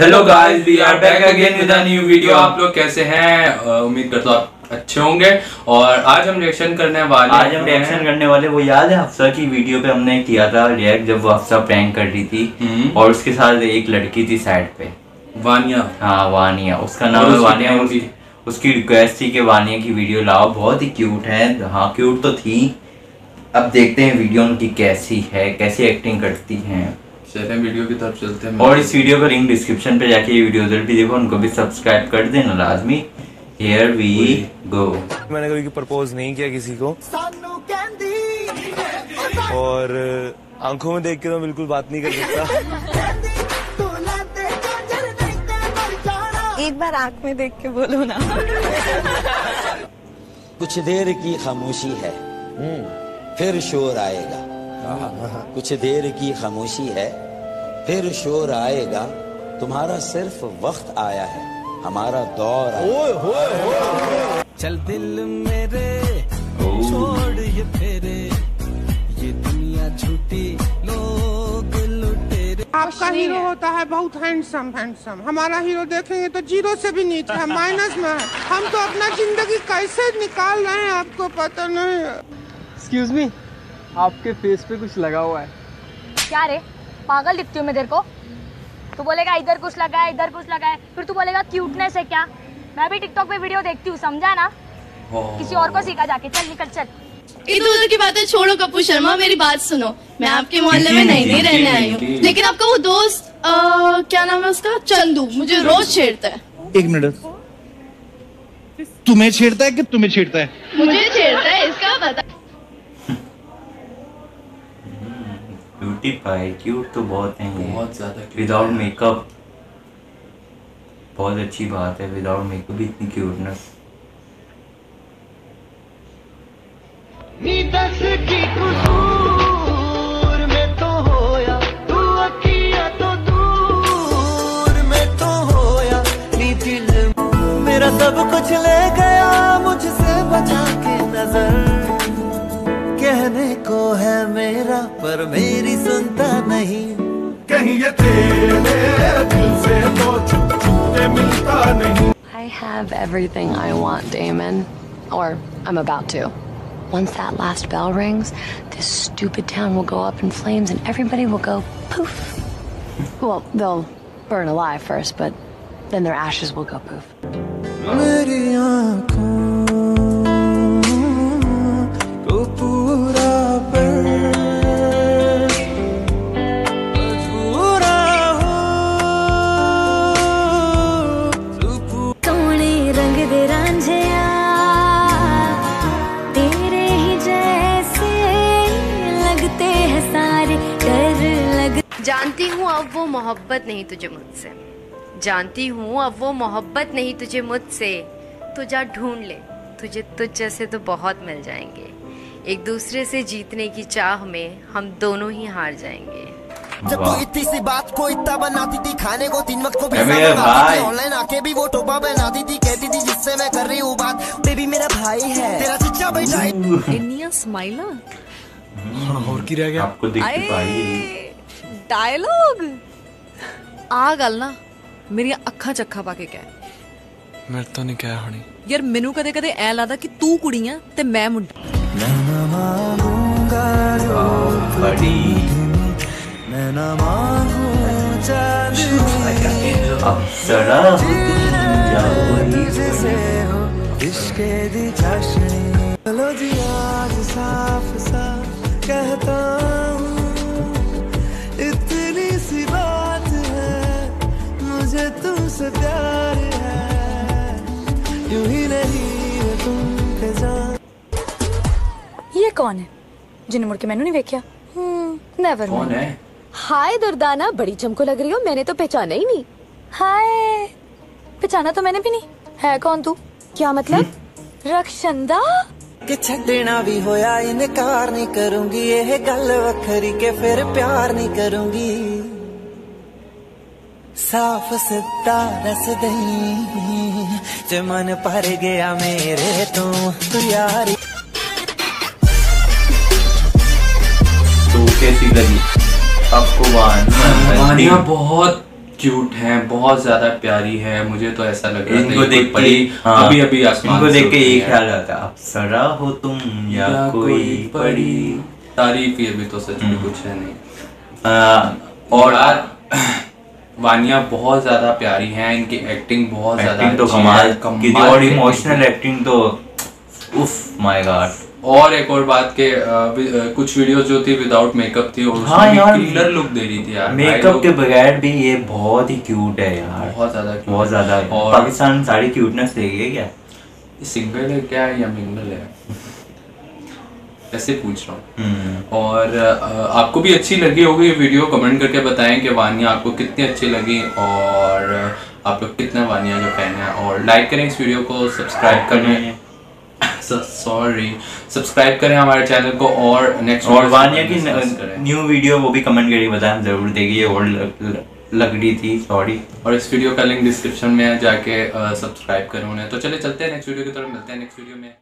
Hello guys we are back again with a new video आप लोग कैसे हैं? उम्मीद करता हूँ आप अच्छे होंगे। और आज हम रिएक्शन करने वाले आज हम रिएक्शन करने वाले वो याद है हफ्सा की वीडियो पे हमने किया था रिएक्ट जब वो हफ्सा प्रैंक कर रही थी। हम्म। और उसके साथ एक लड़की थी साइड पे। वानिया। हाँ वानिया। उसका नाम है। उसकी वानिया। उसकी रिक्वेस्ट थी कि वानिया की वीडियो लाओ। बहुत ही क्यूट है। हाँ क्यूट तो थी। अब देखते हैं वीडियो उनकी कैसी है कैसी एक्टिंग करती हैं। चलें वीडियो की तरफ़ चलते हैं। और इस वीडियो का लिंक डिस्क्रिप्शन पे जाके ये वीडियो भी देखो उनको भी सब्सक्राइब कर देना लाजमी। हियर वी गो मैंने कभी प्रपोज नहीं किया किसी को। और आँखों में देख के तो बिल्कुल बात नहीं कर सकता। एक बार आँख में देख के बोलो ना। कुछ देर की खामोशी है फिर शोर आएगा। कुछ देर की खामोशी है फिर शोर आएगा तुम्हारा सिर्फ़ वक्त आया है हमारा दौर आया चल दिल मेरे छोड़ ये फेरे ये दुनिया झूठी लोग लुटेरे। आपका हीरो होता है बहुत हैंडसम हैंडसम हमारा हीरो देखेंगे तो ज़ीरो से भी नीचे है माइनस में है। हम तो अपना ज़िंदगी कैसे निकाल रहे हैं आपको पता नहीं एक्सक्यूज मी आपके फेस पे कुछ लगा हुआ है। क्या रे? पागल दिखती हूँ मैं तेरे को। तू बोलेगा इधर कुछ लगा है इधर कुछ लगा है। फिर तू बोलेगा क्यूटनेस है क्या? मैं भी टिकटॉक पे वीडियो देखती हूँ समझा ना? किसी और को सीखा जाके। चल निकल चल। इधर उधर की बातें छोड़ो कपूर शर्मा मेरी बात सुनो। मैं आपके मोहल्ले में नहीं नहीं रहने आई हूँ। लेकिन आपका वो दोस्त क्या नाम है उसका? चंदू मुझे रोज छेड़ता है। एक मिनट। तुम्हें छेड़ता है कि तुम्हें छेड़ता है? मुझे छेड़ता है इसका ब्यूटीफाई क्यूट तो बहुत हैं ये। बहुत ज़्यादा विदाउट मेकअप बहुत अच्छी बात है। विदाउट मेकअप भी इतनी क्यूटनेस मेरा सब कुछ ले गया मुझसे बचा के नज़र। कहने को है मेरा पर मेरी नहीं कहीं ये तेरे दिल से तो छुप छुप के मिलता नहीं I have everything I want, Damon. Or I'm about to. Once that last bell rings, this stupid town will go up in flames and everybody will go poof. Well, they'll burn alive first, but then their ashes will go poof. अब वो मोहब्बत नहीं तुझे मुझसे। जानती हूँ अब वो मोहब्बत नहीं तुझे मुझसे। तो जा ढूंढ ले तुझे तुझ जैसे तो बहुत मिल जाएँगे। एक दूसरे से जीतने की चाह में हम दोनों ही हार जाएँगे। जब तू इतनी सी बात को इतना बनाती थी खाने को तीन वक्त को भी ऑनलाइन आके भी वो टोपा बनाती थी कहती थी जिससे मैं कर रही हूँ बात। बेबी मेरा भाई है। तेरा चचा भाई इंडिया स्माइलर और की रह गया? आपको दिख ਡਾਇਲੋਗ? ਆ ਗੱਲ ਨਾ ਮੇਰੀਆਂ ਅੱਖਾਂ ਚ ਅੱਖਾਂ ਪਾ ਕੇ ਕਹਿ। ਮੇਰੇ ਤੋਂ ਨਹੀਂ ਕਿਹਾ ਹੋਣੀ। ਯਾਰ ਮੈਨੂੰ ਕਦੇ ਕਦੇ ਐ ਲੱਗਦਾ ਕਿ ਤੂੰ ਕੁੜੀ ਆ ਤੇ ਮੈਂ ਮੁੰਡਾ। ਮੈਂ ਨਾ ਮਾਨੂੰਗਾ ਬੜੀ ਮੈਂ ਨਾ ਮਾਨੂੰ ਚਾਂਦ ਅਫਸਰਾ ਜਿਸੇ ਹੋ ਇਸ਼ਕੇ ਦੀ ਚਾਸ਼ਨੀ। ਚਲੋ ਜੀ। तुमसे प्यार है यूं ही नहीं है तुम पे जान ये कौन है जिन्हें मुड़ के मैंने नहीं देखा नेवर कौन है हाय दुर्दाना बड़ी चमको लग रही हो मैंने तो पहचाना ही नहीं हाय पहचाना तो मैंने भी नहीं है कौन तू क्या मतलब रक्षंदा ਕਿ ਛੱਡਣਾ ਵੀ ਹੋਇਆ ਇਨਕਾਰ ਨਹੀਂ ਕਰੂੰਗੀ ਇਹ ਗੱਲ ਵੱਖਰੀ ਕਿ ਫਿਰ ਪਿਆਰ ਨਹੀਂ ਕਰੂੰਗੀ साफ़ सितारा सदई जे मन पर गया मेरे तो यारी। तू कैसी लगी? आपको वानिया हाँ, बहुत क्यूट है बहुत ज़्यादा प्यारी है मुझे तो ऐसा लग रहा इनको देख पड़ी हाँ, अभी अभी आसमान इनको देख के ये ख्याल आता अप्सरा हो तुम या, या कोई, कोई पड़ी। तारीफ़ ये भी तो सच में हम्म। कुछ है नहीं। आ, और वानिया बहुत ज़्यादा प्यारी हैं इनकी एक्टिंग बहुत ज़्यादा तो कमाल की और इमोशनल एक्टिंग तो उफ माय गॉड और एक और बात के वि- अ, कुछ वीडियोस जो थी विदाउट मेकअप थी और हाँ उसमें यार, किलर लुक दे रही थी यार मेकअप के बगैर भी ये बहुत ही क्यूट है यार। बहुत ज़्यादा बहुत ज़्यादा और- पाकिस्तान सारी क्यूटनेस है क्या? सिंगल है क्या या मिंगल है? ऐसे पूछ रहा हूँ। हम्म, और आपको भी अच्छी लगी होगी ये वीडियो कमेंट करके बताएँ कि वानिया आपको कितनी अच्छी लगी और आप लोग कितना वानिया के फ़ैन हैं। और लाइक करें इस वीडियो को सब्सक्राइब करें। सॉरी सब्सक्राइब करें हमारे चैनल को और नेक्स्ट और वानिया की न्यू वीडियो वो भी कमेंट करके बताएँ हम ज़रूर देंगे और लग रही थी सॉरी और इस वीडियो का लिंक डिस्क्रिप्शन में है जाके सब्सक्राइब करें उन्हें। तो चले चलते हैं नेक्स्ट वीडियो की तरफ़ मिलते हैं नेक्स्ट वीडियो में।